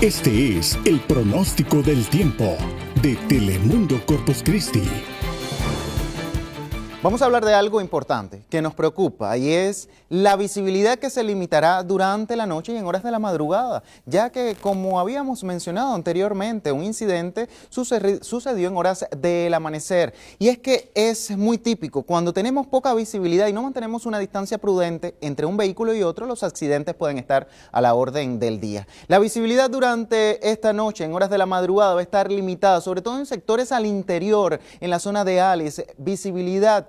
Este es el pronóstico del tiempo de Telemundo Corpus Christi. Vamos a hablar de algo importante que nos preocupa y es la visibilidad que se limitará durante la noche y en horas de la madrugada, ya que como habíamos mencionado anteriormente, un incidente sucedió en horas del amanecer y es que es muy típico, cuando tenemos poca visibilidad y no mantenemos una distancia prudente entre un vehículo y otro, los accidentes pueden estar a la orden del día. La visibilidad durante esta noche en horas de la madrugada va a estar limitada, sobre todo en sectores al interior, en la zona de Alice, visibilidad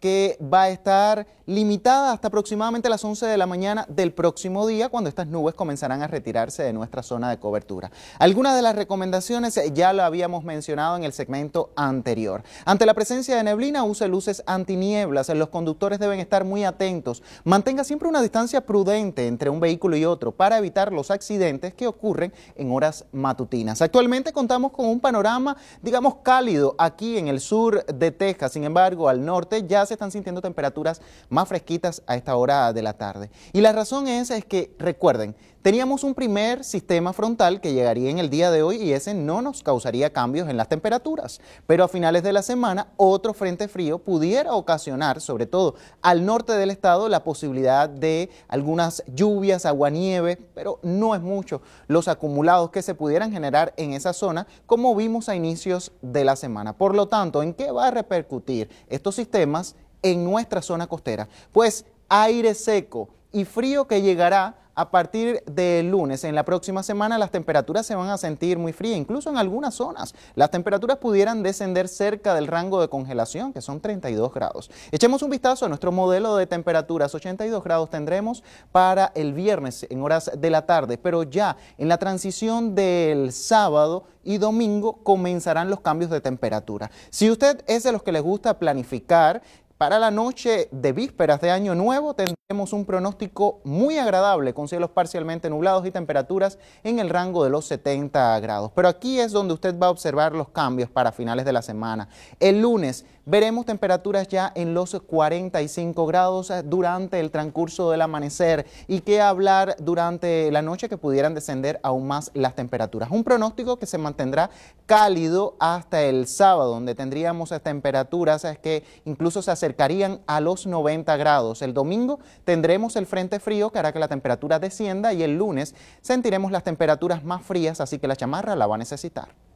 que va a estar limitada hasta aproximadamente las 11 de la mañana del próximo día, cuando estas nubes comenzarán a retirarse de nuestra zona de cobertura. Algunas de las recomendaciones ya lo habíamos mencionado en el segmento anterior. Ante la presencia de neblina, use luces antinieblas. Los conductores deben estar muy atentos. Mantenga siempre una distancia prudente entre un vehículo y otro para evitar los accidentes que ocurren en horas matutinas. Actualmente contamos con un panorama, digamos, cálido aquí en el sur de Texas. Sin embargo, al norte ya se están sintiendo temperaturas más fresquitas a esta hora de la tarde. Y la razón es, es que, recuerden, teníamos un primer sistema frontal que llegaría en el día de hoy y ese no nos causaría cambios en las temperaturas. Pero a finales de la semana, otro frente frío pudiera ocasionar, sobre todo al norte del estado, la posibilidad de algunas lluvias, aguanieve, pero no es mucho los acumulados que se pudieran generar en esa zona, como vimos a inicios de la semana. Por lo tanto, ¿en qué va a repercutir estos sistemas en nuestra zona costera? Pues aire seco y frío que llegará a partir del lunes, en la próxima semana, las temperaturas se van a sentir muy frías, incluso en algunas zonas. Las temperaturas pudieran descender cerca del rango de congelación, que son 32 grados. Echemos un vistazo a nuestro modelo de temperaturas. 82 grados tendremos para el viernes en horas de la tarde, pero ya en la transición del sábado y domingo comenzarán los cambios de temperatura. Si usted es de los que les gusta planificar, para la noche de vísperas de Año Nuevo tendremos un pronóstico muy agradable con cielos parcialmente nublados y temperaturas en el rango de los 70 grados. Pero aquí es donde usted va a observar los cambios para finales de la semana. El lunes veremos temperaturas ya en los 45 grados durante el transcurso del amanecer y que hablar durante la noche que pudieran descender aún más las temperaturas. Un pronóstico que se mantendrá cálido hasta el sábado, donde tendríamos temperaturas que incluso se acercarían a los 90 grados. El domingo tendremos el frente frío que hará que la temperatura descienda y el lunes sentiremos las temperaturas más frías, así que la chamarra la va a necesitar.